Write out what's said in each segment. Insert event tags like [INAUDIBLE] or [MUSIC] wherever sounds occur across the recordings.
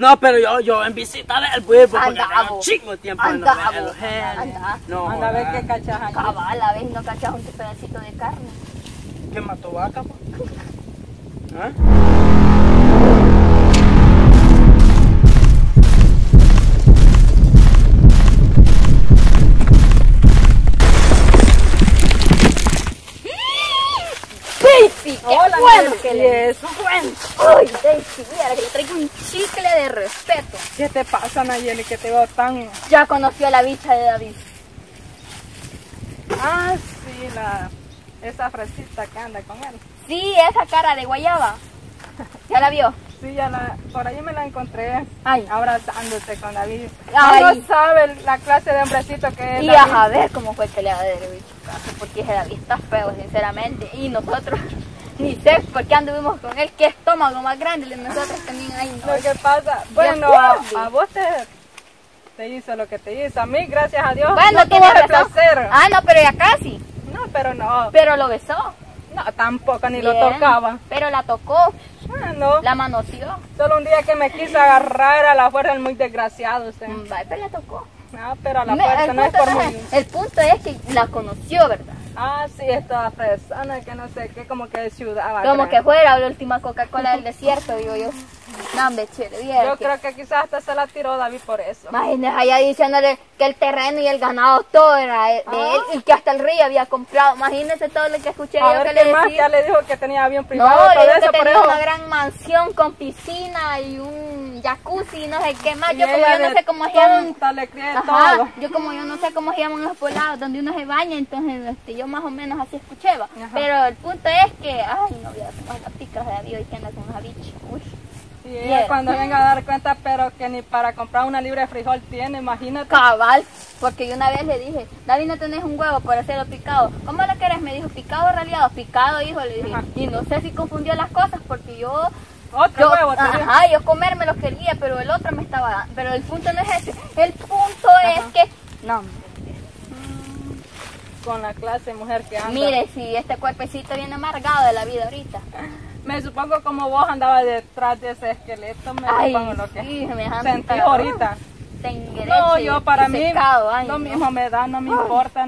No, pero yo, yo en visita de él, pues, porque Anda, tengo un chingo de tiempo Anda, no abo. Heli. Anda. No, Anda a ver qué cachas ahí. Cabal, a veces no cachas un pedacito de carne. ¿Qué mató vaca, po? [LAUGHS] ¿Ah? Daisy, qué Hola, bueno que ¿Y le eso? Ay, Daisy, mira que le traigo un chicle de respeto. ¿Qué te pasa, Nayeli, que te veo tan... Ya conoció a la bicha de David. Ah, sí, la... Esa fresita que anda con él. Sí, esa cara de guayaba. ¿Ya la vio? Sí, ya la... Por ahí me la encontré Ay. abrazándose con David. No sabe la clase de hombrecito que es Y David. a ver cómo fue que le ha caso, porque ese David está feo, sinceramente. Y nosotros, [LAUGHS] ni sé por qué anduvimos con él, qué estómago más grande de nosotros también. Ay, no. Lo que pasa, bueno, a, vos te, te hizo lo que te hizo. A mí, gracias a Dios, Bueno, no tiene el placer. Ah, no, pero ya casi. No, pero no, Pero lo besó. no, tampoco, ni lo tocaba. Pero la tocó, Ah, no, la manoseó. solo un día que me quiso agarrar a la fuerza, el muy desgraciado usted. Mm, pero la tocó. No, pero a la fuerza no es por no muy... es- el punto es que la conoció, ¿verdad? Ah, sí, esta persona que no sé qué, como que de ciudad. Como que fuera la última Coca-Cola del desierto, digo yo. No, hombre, Yo que- creo que quizás hasta se la tiró David por eso. Imagínese allá diciéndole que el terreno y el ganado todo era de Ah. él y que hasta el río había comprado. Imagínese todo lo que escuché A yo ver que qué le más, decía. ya le dijo que tenía avión No, privado, le todo dijo eso, que por tenía eso. una gran mansión con piscina y un jacuzzi y no sé qué más. Y Yo como yo no sé cómo se llaman. Ajá, yo como yo no sé cómo se llaman los poblados donde uno se baña, entonces este, yo más o menos así escuché. Pero el punto es que, ay, no voy a tomar la pica de David y que anda con una bicha. Uy. Y ella cuando venga a dar cuenta, pero que ni para comprar una libra de frijol tiene, imagínate. Cabal, porque yo una vez le dije, David, no tenés un huevo para hacerlo picado. ¿Cómo lo querés? Me dijo, picado o raleado. Picado, hijo, le dije. Ajá. Y no sé si confundió las cosas porque yo, Otro yo, huevo ajá, yo comer me lo quería, pero el otro me estaba dando. Pero el punto no es ese. El punto Ajá. es que, no, Con la clase mujer que anda. mire, si este cuerpecito viene amargado de la vida ahorita. [LAUGHS] Me supongo como vos andabas detrás de ese esqueleto, me Ay, supongo lo que sí, sentí ahorita. No, yo para mí secado, ay, lo no. mismo me da, no me importa.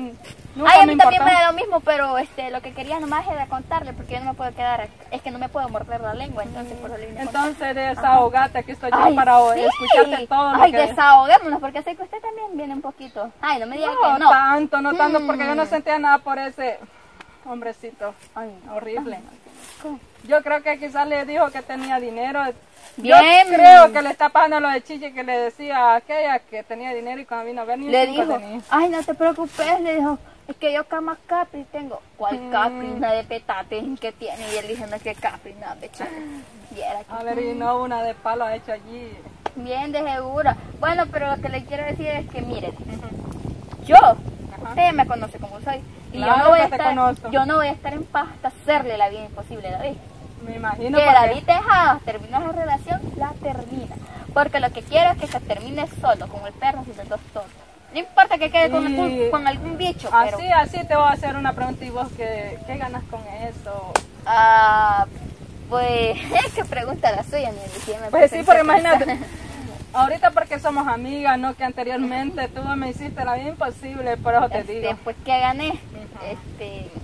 Nunca Ay, a me mí también me da lo mismo, pero este, lo que quería nomás era contarle, porque yo no me puedo quedar, es que no me puedo morder la lengua, entonces por eso. Entonces desahogate, aquí estoy yo Ay, para sí. escucharte todo lo Ay, que... desahoguémonos, porque sé que usted también viene un poquito. Ay, no me diga No, que no. tanto, no tanto, porque yo no Mm. sentía nada por ese hombrecito Ay, no. horrible. ¿Cómo? Yo creo que quizás le dijo que tenía dinero. Bien. Yo creo que le está pasando lo de Chichi que le decía a aquella que tenía dinero y cuando vino a ver ni Le dijo, tenía. ay, no te preocupes, le dijo, es que yo cama Capri tengo. ¿Cuál Mm. Capri? Una de petate que tiene. Y él diciendo que Capri, no, de A ver, y no una de palo ha hecho allí. Bien, de seguro. Bueno, pero lo que le quiero decir es que, miren, yo, usted ya me conoce como soy. Y yo, no voy a estar, yo no voy a estar en paz hasta hacerle la vida imposible a David. Me imagino que porque- David Tejada termina la relación, la termina. Porque lo que quiero es que se termine solo, con el perro y los dos tontos. No importa que quede con, Y- algún, con algún bicho, pero... Así, así te voy a hacer una pregunta y vos qué, qué ganas con eso. Ah, pues, [LAUGHS] qué pregunta la suya, me Pues sí, porque imagínate, [LAUGHS] ahorita porque somos amigas, ¿no? Que anteriormente tú me hiciste la vida imposible, por eso te Este, digo. pues que gané. Este. No sé,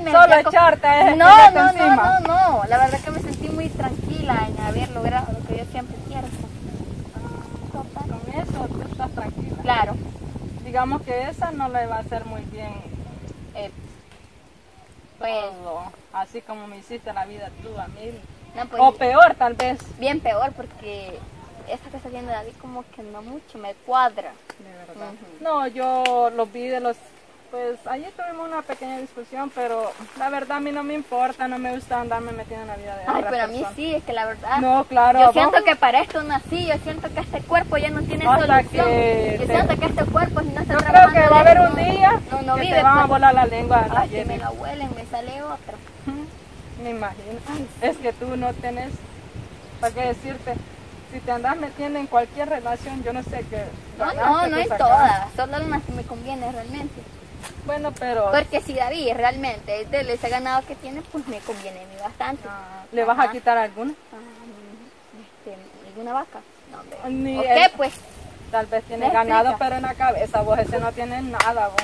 me Solo echarte es No, no, no, no, no. La verdad que me sentí muy tranquila en haber logrado lo que yo siempre quiero. Con eso tú estás tranquila. Claro. Digamos que esa no le va a hacer muy bien Eh, pues, todo, así como me hiciste la vida tú a mí. no, pues, O peor tal vez. bien peor porque esta que está haciendo David como que no mucho me cuadra. De verdad. No, yo los vi de los... Pues allí tuvimos una pequeña discusión, pero la verdad a mí no me importa, no me gusta andarme metiendo en la vida de Ay, pero a mí sí, es que la verdad. No, claro. Yo siento que para esto nací, yo siento que este cuerpo ya no tiene Hasta solución. que Yo te- siento que este cuerpo si no está Yo creo trabajando que va a haber un día no, no que vive, te van a volar la lengua. Ay, Nayeli. me la huelen, me sale otra. Me imagino. Es que tú no tienes, ¿para qué decirte? Si te andas metiendo en cualquier relación, yo no sé qué. No, no, no es todas, solo unas que me conviene realmente. Bueno, pero Porque si David realmente es de ese ganado que tiene, pues me conviene a mí bastante. ah, ¿le vas a quitar alguna? Ah, este, una vaca. No, hombre. Ni ¿O él. qué, pues? Tal vez tiene ganado, explica. pero en la cabeza, vos ese no tiene nada, vos.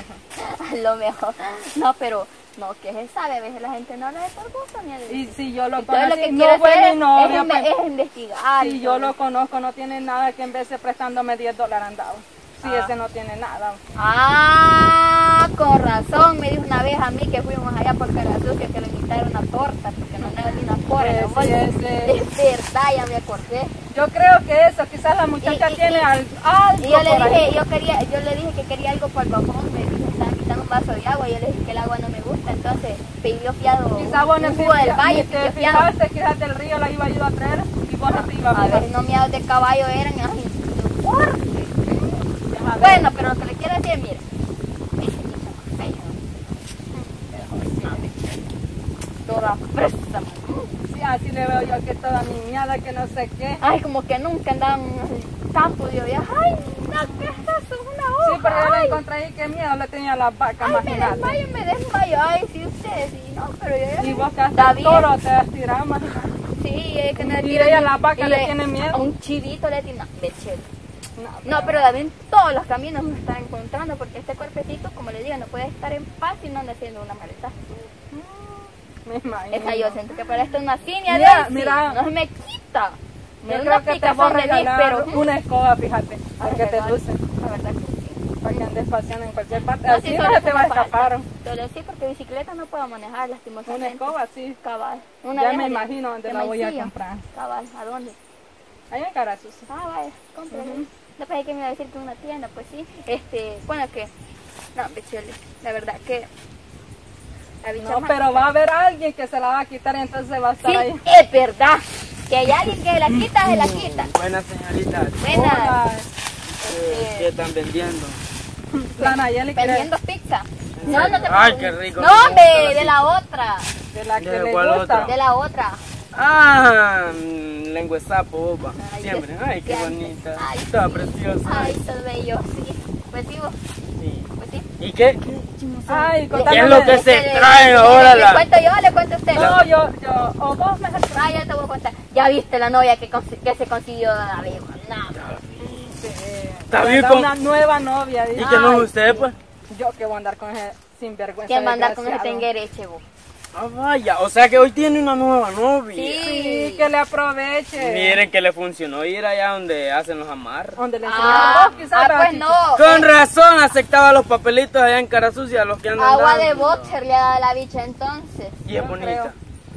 [LAUGHS] A lo mejor. No, pero, no, que se sabe, a veces la gente no habla de por gusto ni de... Y si yo lo conocí, que no fue mi es, pues. es investigar. Si yo lo conozco, no tiene nada que en vez de prestándome 10 dólares andado. Si Ah. ese no tiene nada. Ah, con razón, me dijo una vez a mí que fuimos allá por Cara Sucia que le invitaron una torta, porque no andaba ni una porra. Es verdad, ya me acordé. Yo creo que eso, quizás la muchacha Y- y- tiene y- al- algo Y yo le ahí. dije, yo quería, yo le dije que quería algo para el bajón, me dijo, estaba quitando un vaso de agua, y yo le dije que el agua no me gusta, entonces pidió fiado Quizás vos no del valle, te fijaste, quizás del río la iba yo a traer y vos no te ibas A a ver, no miados de caballo eran, ay. Bueno, pero lo que le quiero decir, feo, [LAUGHS] toda fresa, man. Sí, así le veo yo que toda niñada, que no sé qué. Ay, como que nunca andaban yo ya, ay, no, ¿qué es eso? Una hoja, Sí, pero yo la encontré ahí, qué miedo le tenía a las vacas, Ay, me desmayo, me desmayo. Ay, sí, usted, sí, no, pero yo ya. Y vos bien. toro, te has tirado, imagínate. Sí, es que no Y ella, la vaca, le tiene miedo. A un chivito le tiene. No, No, pero también todos los caminos nos están encontrando porque este cuerpecito, como le digo, no puede estar en paz si no anda haciendo una maleta. me imagino. Esa yo siento que para esto es una Mira, de mira. no se me quita. Yo una creo que te voy a regalar pero una escoba, fíjate, Ay, para que te luce, La verdad que sí. para que andes paseando en cualquier parte. No, Así sí, no se te va a escapar. Solo sí, porque bicicleta no puedo manejar Una lastimosamente. escoba, sí. Cabal. Ya vez me imagino dónde de la voy a comprar. Cabal, ¿a dónde? Ahí en Carazuz. Ah, vaya, cómpralo. No pensé que me iba a decir que una tienda, pues sí. Este, bueno, que. No, bichele, la verdad que. No, pero va a haber alguien que se la va a quitar, entonces va a estar Sí, ahí. es verdad. Que hay alguien que se la quita, se la quita. Buenas señoritas. Buenas. Hola, Eh, ¿Qué están vendiendo? la Nayeli quiere Vendiendo pizza. No, no te Ay, qué rico. No, hombre, de la otra. de la que ¿De le gusta. otra? De la otra. Ah, lengua de sapo, boba. Ay, Siempre. Ay, qué qué bonita. Ay, Está sí. preciosa. Ay, todo bello, sí. Pues sí, pues sí. ¿Y qué? Ay, ¿Qué es lo que se le- ahora le- la- ¿Le cuento yo o le cuento a usted? No, yo, yo, o vos me Ah, ya te voy a contar. Ya viste la novia que, se consiguió David. No, Está bien con- una nueva novia. ¿Y dice. qué no es usted, pues? Yo que voy a andar con ese sinvergüenza. ¿quién va a andar con ese tenguereche, vos? Ah, vaya. O sea que hoy tiene una nueva novia. Sí, que le aproveche. Miren que le funcionó ir allá donde hacen los amarres. Donde le Ah, enseñaron vos, quizás. ah, pues no. Con eh, razón aceptaba los papelitos allá en cara sucia, los que andan Agua de boxer le da a la bicha entonces. Y es bonita. creo.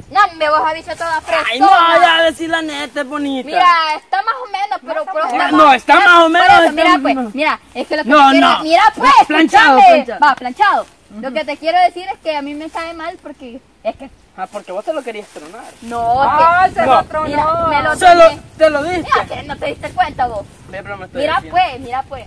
No, me vos a bicha toda fresca. Ay, no, ya decir la neta, es bonita. Mira, está más o menos, pero, Más o pero menos. está No, está mira, más o menos, eso, está mira, pues, mira, es que lo que No, quiero, no. mira, pues, Planchado, planchado. Va, planchado. Lo que te quiero decir es que a mí me sabe mal porque es que Ah, porque vos te lo querías tronar. no, Ah, es se No. lo tronó. Mira, me lo- Se lo, te lo que, diste. mira que no te diste cuenta vos. Ve, pero me estoy Mira diciendo. pues, mira pues.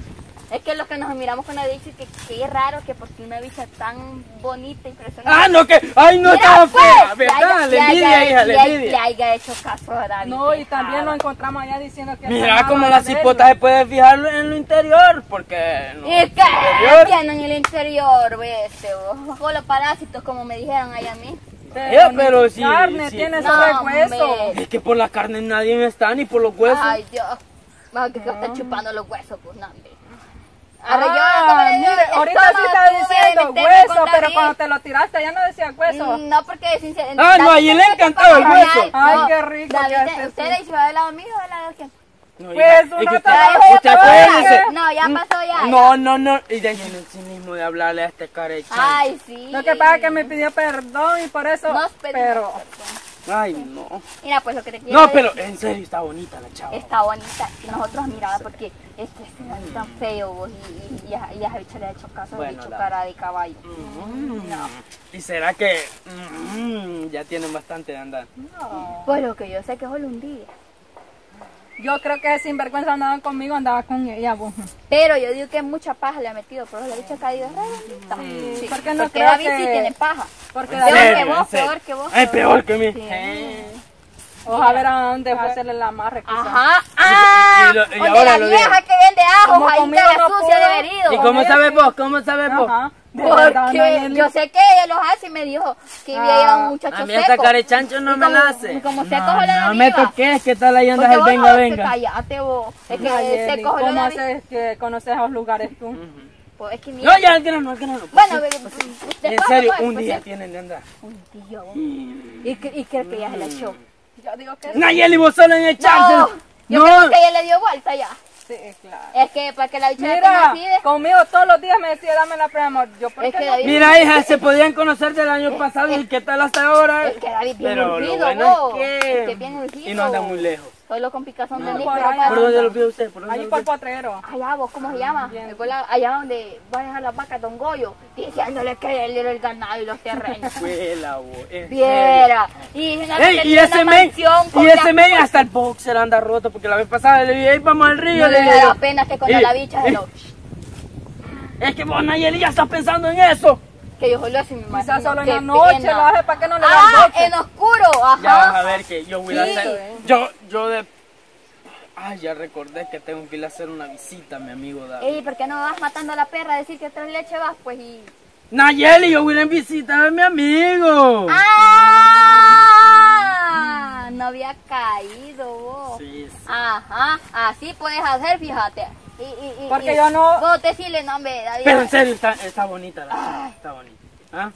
Es que los que nos miramos con la bicha, que, que es raro que porque una bicha tan bonita y impresionante. Ah, no, que. Ay, no estaba pues, fea, ¿verdad? haya- Le envidia, hija, le envidia. Le haya hecho caso a David. No, y también lo encontramos allá diciendo que... Mira amaba la cipota se puede fijar en lo interior, porque no. ¿Y en qué tienen en el interior, vete vos? Con los parásitos, como me dijeron allá a mí. Pero, pero sí, Carne, tiene No, sobre hueso. Es que por la carne nadie está, ni por los huesos. Ay, Dios. Bajo que está chupando los huesos, pues, no, Ah, le mire, ahorita sí está diciendo hueso, pero cuando te lo tiraste ya no decía hueso. Mm, No, porque sinceramente. Ah, no, allí le encantaba el hueso. Ay, qué rico David, que hace, ¿Usted se va del lado mío o del lado de quién? No, Pues, es que usted, usted ya. No, ya pasó ya. No, no, no. Y de el cinismo de hablarle a este cara de. Ay, sí. Lo que pasa es que me pidió perdón y por eso... Nos pero... Ay, no. Mira, pues lo que te quiero No, pero en serio está bonita la chava. Está bonita. Y nosotros miraba porque este es tan feo vos, y, y, y, a- y a esa bicha le ha hecho caso, le ha Bueno, hecho la- cara de caballo. Mm. ¿Y será que mm, ya tienen bastante de andar? Pues lo que yo sé que solo un día. Yo creo que sinvergüenza andaba conmigo, andaba con ella, vos. Pero yo digo que mucha paja le ha metido, pero la bicha ha caído redondita. Sí, porque no porque creo David sí que- tiene paja. Porque ¿En Peor que vos, peor que vos. Ay, peor que mí. Sí. Ojalá ver a dónde va a hacerle la amarre. quizás. Ajá. Ah, y lo- y ahora la lo vieja que vende ajos Como ahí cara no sucia pudo. de herido. ¿Y cómo sabes vos? ¿Cómo sabes vos? Ajá. Porque yo sé que ella los hace y me dijo que Ah, había un muchacho A mí seco. esta cara de chancho no Y me como- la hace. y como seco no, la no me toques, ¿qué tal ahí andas el venga, no, venga? Cállate vos. Es que Nayeli, seco ¿Cómo la haces que conoces esos lugares tú? Pues es que mira. No, ya, al grano, al grano. pues Bueno, ve- ve- En serio, pues, un pues, día tienen de andar. Un día, vos. ¿Y, y creo que ya se la echó. Yo digo que. Nayeli, vos solo en No, echárselo. yo creo que ella le dio vuelta ya. Sí, claro. Es que para que la bicha la Mira, conmigo todos los días me decía, dame la prueba, amor. Yo, ¿por Es qué que no? David- Mira, hija, se podían conocer del año pasado y qué tal hasta ahora. Es que David bien Pero lo urgido, bueno es que... Es que bien urgido. Y no anda muy lejos. Solo con picazón de níquel, por. ¿Por dónde lo vio usted? ¿Por dónde Ahí lo por? Potrero. Allá vos, ¿cómo se llama? Allá donde van a dejar las vacas Don Goyo, diciéndole que él era el ganado y los terrenos. [LAUGHS] Viera. Y, ese men, con y ese men hasta el boxer anda roto porque la vez pasada le dije, "Ey, vamos al río, No le da pena que cuando Eh, la bicha se lo... es que vos Nayeli ya estás pensando en eso. Que yo solo se me imagino. Quizás solo en la noche pena. lo hace para que no le Ah, en oscuro, ajá. Ya vas a ver que yo voy a hacer, yo, yo de, ay, ya recordé que tengo que ir a hacer una visita mi amigo David. Ey, ¿por qué no vas matando a la perra a decir que tres leche vas? Pues y... Nayeli, yo voy a ir en visita a mi amigo. ¡Ah! No había caído vos. Sí, sí. Ajá, así puedes hacer, fíjate. Y, y, y, Porque y yo no- Vos decirle, no, hombre, David. Pero en serio, está, está bonita la chica, está bonita. ¿Ah?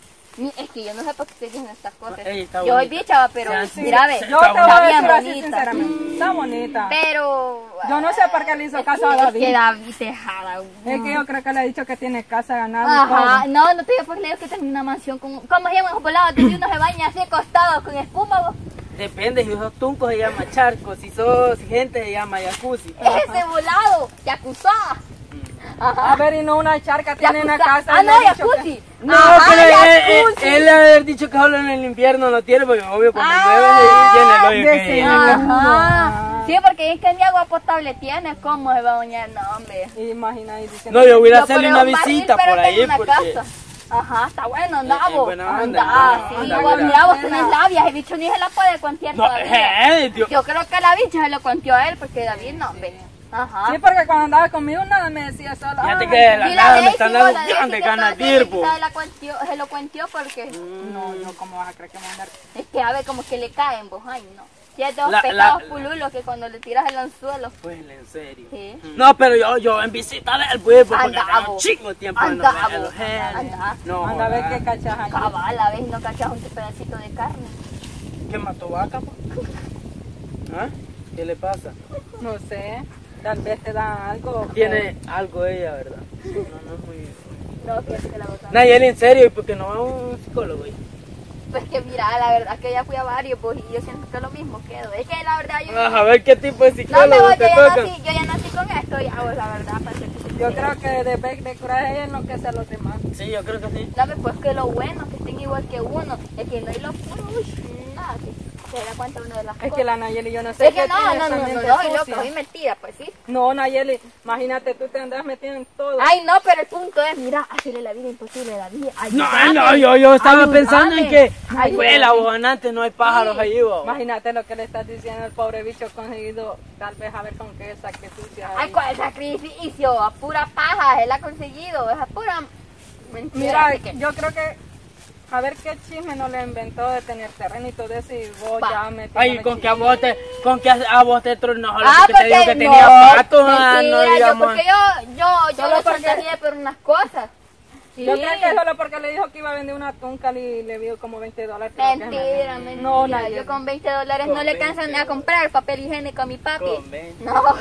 Es que yo no sé por qué estoy diciendo estas cosas. Ey, está yo soy bonita. bicha, va, pero Sí, sí. mira, ve, Sí, Yo te voy está a bien decir así bonita. sinceramente. Está bonita. Pero... Yo no sé por qué le hizo caso a Es que David. David te jala. Es que yo creo que le he dicho que tiene casa ganada y Ajá, no, no te digo porque le digo que tengo una mansión con... ¿Cómo se llaman esos volados? Donde uno se baña así acostado con espuma, vos. Depende, si sos tunco se llama charco, si sos gente se llama jacuzzi. Ese volado, A ver, y no una charca tiene una casa. Ah, no, que- Jacuzzi. No, Ajá, pero él, él, haber dicho que solo en el invierno no tiene, porque obvio cuando Ah, llueve tiene el hoyo que decime. tiene. Ajá. Sí, porque es que ni agua potable tiene, ¿cómo se va a bañar? No, hombre. Imagina diciendo. No, yo voy a hacerle por una visita por ahí porque... casa. Ajá, está bueno, anda Eh, Anda, sí. onda, vos, mira. mira, vos tenés labia, el bicho ni se la puede cuantear No, todavía. eh. Yo creo que la bicha se lo cuanteó a él, porque David no, hombre. Ajá. Sí, porque cuando andaba conmigo nada me decía solo. Fíjate "Ay, que de la Y nada me están dando grandes que ganas de ir, se lo cuanteó porque No, yo cómo vas a creer que me andar. es que a ver como que le caen vos, ay no. Tiene dos La- pecados la- pululos que cuando le tiras el anzuelo. Pues en serio. Sí. No, pero yo, yo en visita de él, pues, porque Anda, tengo vos. chingo de tiempo de no Anda, eh. Anda. No, Anda a ver qué cachas ahí. Cabal, a veces no cachas un pedacito de carne. ¿Qué mató vaca, po? [LAUGHS] ¿Ah? ¿Qué le pasa? No sé. Tal vez te da algo. Tiene algo ella, ¿verdad? No, no es muy... No, que es que la botan. Nayeli, en serio, ¿y por qué no va a un psicólogo? Pues que mira, la verdad que ya fui a varios, pues, y yo siento que lo mismo quedo. Es que la verdad yo... Ah, a ver qué tipo de no psicólogo voy, yo te ya, toca. nací, yo ya nací con esto, ya, pues, la verdad, para ser que Yo creo que de de coraje es lo que sea los demás. Sí, yo creo que sí. Dame pues que lo bueno, que estén igual que uno, es que no hay lo puro, uy, nada, que se da cuenta uno de las Es cosas. que la Nayeli yo no sé. Es que qué no, no, esa no, no, mente no, y loco, sucia. soy mentira, pues sí. No, Nayeli, imagínate, tú te andas metiendo en todo. Ay, no, pero el punto es, mira, hacerle la vida imposible a la vida. No, ayúdame, no, yo, yo estaba ayúdame, pensando en que ayúdame. fue la bojanante, no hay pájaros Sí. ahí, bo. Imagínate lo que le estás diciendo al pobre bicho conseguido, tal vez a ver con qué sucia. Ay, ¿cuál sacrificio? A pura paja, él ha conseguido, es a pura mentira. Mira, yo creo que a ver qué chisme no le inventó de tener terreno y todo eso y vos Va. ya me Ay, con que a vos te, con que a vos te tronó, Ah, porque te digo que porque tenía no, patos, ah, no mentira, yo, digamos. porque yo, yo, yo Solo lo porque- chantajeé por unas cosas. Sí. Yo creo que solo porque le dijo que iba a vender una tunca y le dio como 20 dólares. Mentira, me- mentira. No, Nayeli. yo con 20 dólares Con no le 20. alcanzan a comprar papel higiénico a mi papi. Con 20 No, dólares.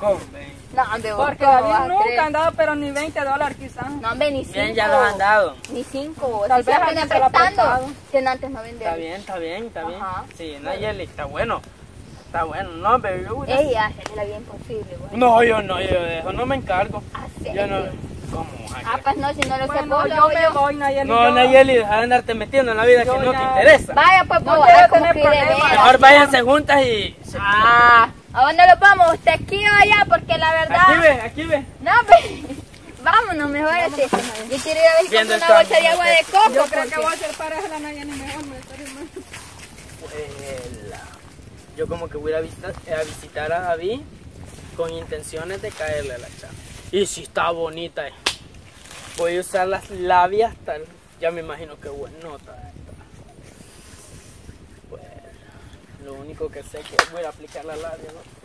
Con 20. no, hombre, vos, Porque ¿cómo vas David nunca creer? han dado, pero ni 20 dólares quizás. No, hombre, ni cinco. Bien, ya los han dado. Ni cinco. Tal si vez se ha prestando. Que antes no vendían. Está bien, está bien, está bien. Ajá. Sí, Nayeli, está bueno. Está bueno, no, pero yo voy a- Ey, hacerle la vida imposible, güey. No, yo no, yo de eso no me encargo. Hacerle. Yo no. ¿Cómo? Ah, pues no, si no lo sé Bueno, vos, yo yo. voy, Nayeli. No, yo- Nayeli, deja de andarte metiendo en la vida Yo que no te ya- interesa. Vaya, pues, No vos, de problemas. veras. Mejor váyanse juntas y... Ah, ¿A dónde nos vamos? ¿Usted aquí o allá? Porque la verdad... Aquí ve, aquí ve. No, pues... [LAUGHS] Vámonos mejor este. así. Yo quiero ir a ver una bolsa de agua de coco. Yo creo que voy a hacer para la mañana y me vamos a estar hermano. Pues, yo como que voy a, visitar, eh, a visitar a David con intenciones de caerle a la chava. Y si está bonita, eh. voy a usar las labias tal. Ya me imagino que buenota. Eh. Lo único que sé que voy a aplicar la labia, ¿no?